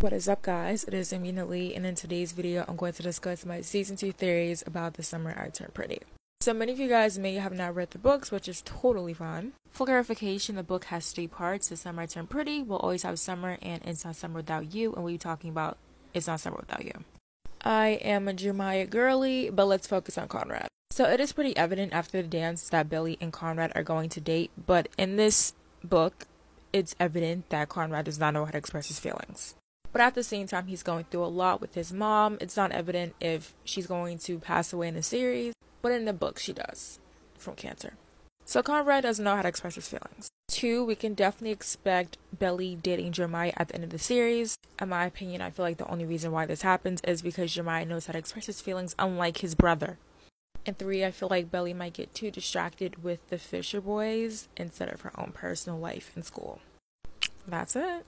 What is up guys, it is Ameenha Lee and in today's video I'm going to discuss my season 2 theories about The Summer I Turned Pretty. So many of you guys may have not read the books, which is totally fine. For clarification, the book has three parts. The Summer I Turned Pretty We'll always have summer and It's Not Summer Without You and we'll be talking about It's Not Summer Without You. I am a Jeremiah girly, but let's focus on Conrad. So it is pretty evident after the dance that Belly and Conrad are going to date, but in this book, it's evident that Conrad does not know how to express his feelings. But at the same time, he's going through a lot with his mom. It's not evident if she's going to pass away in the series, but in the book, she does from cancer. So Conrad doesn't know how to express his feelings. Two, we can definitely expect Belly dating Jeremiah at the end of the series. In my opinion, I feel like the only reason why this happens is because Jeremiah knows how to express his feelings, unlike his brother. And three, I feel like Belly might get too distracted with the Fisher boys instead of her own personal life and school. That's it.